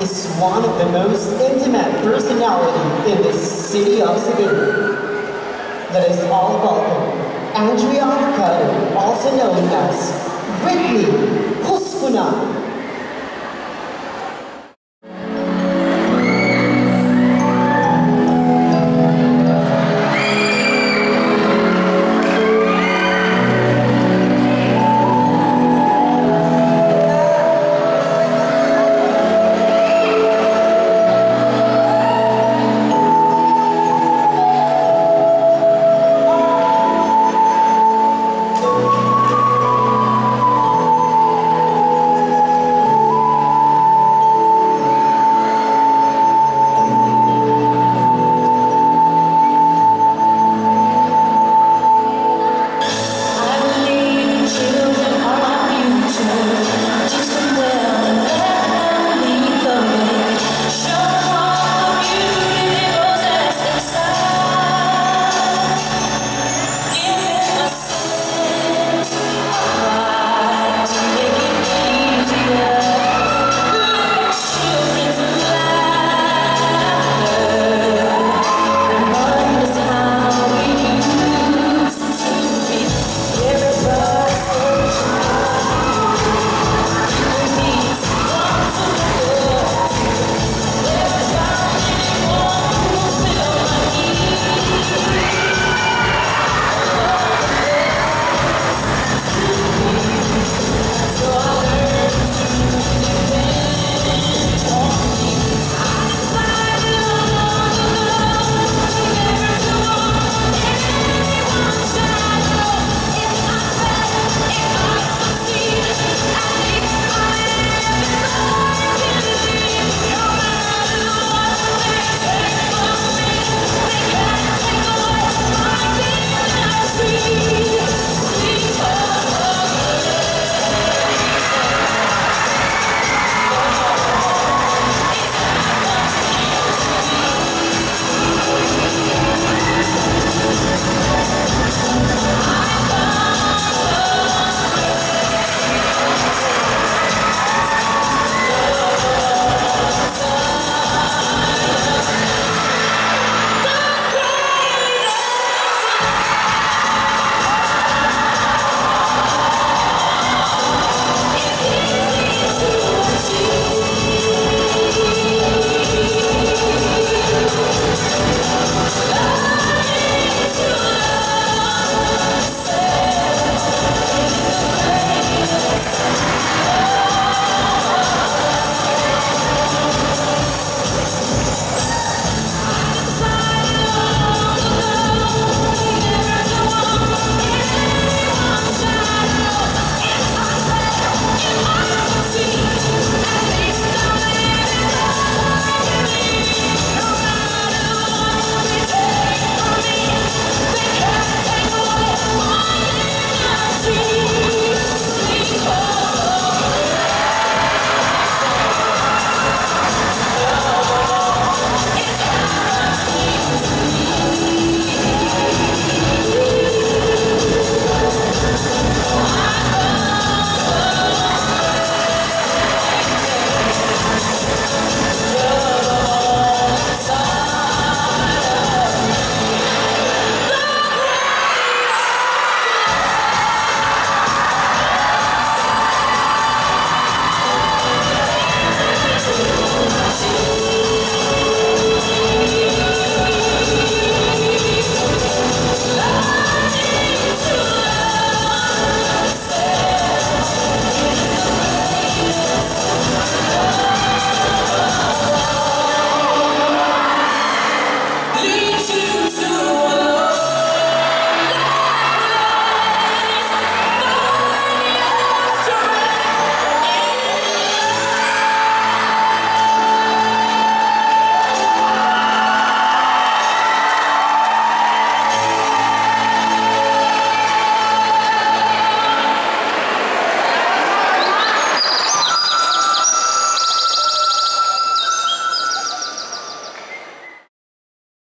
is one of the most intimate personality in the city of Cebu. That is all welcome Andrea Arcado, also known as Whitney Huskuna.